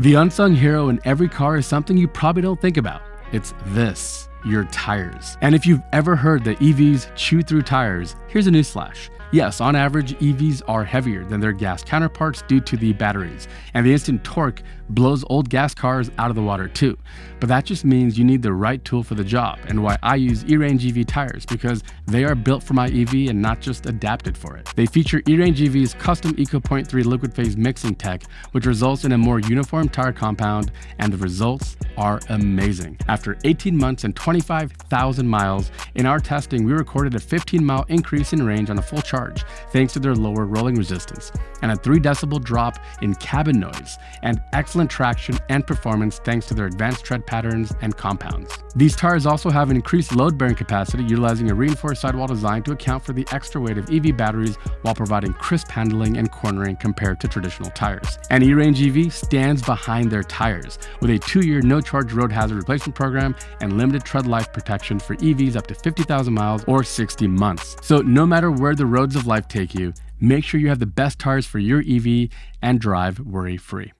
The unsung hero in every car is something you probably don't think about. It's this your tires. And if you've ever heard that EVs chew through tires, here's a newsflash. Yes, on average, EVs are heavier than their gas counterparts due to the batteries, and the instant torque blows old gas cars out of the water too. But that just means you need the right tool for the job, and why I use E-Range EV tires because they are built for my EV and not just adapted for it. They feature E-Range EV's custom EcoPoint 3 liquid phase mixing tech, which results in a more uniform tire compound, and the results are amazing. After 18 months and 25,000 miles, in our testing, we recorded a 15 mile increase in range on a full charge charge thanks to their lower rolling resistance, and a 3 decibel drop in cabin noise, and excellent traction and performance thanks to their advanced tread patterns and compounds. These tires also have an increased load bearing capacity utilizing a reinforced sidewall design to account for the extra weight of EV batteries while providing crisp handling and cornering compared to traditional tires. And E-Range EV stands behind their tires with a two-year no-charge road hazard replacement program and limited tread life protection for EVs up to 50,000 miles or 60 months. So no matter where the road roads of life take you, make sure you have the best tires for your EV and drive worry free.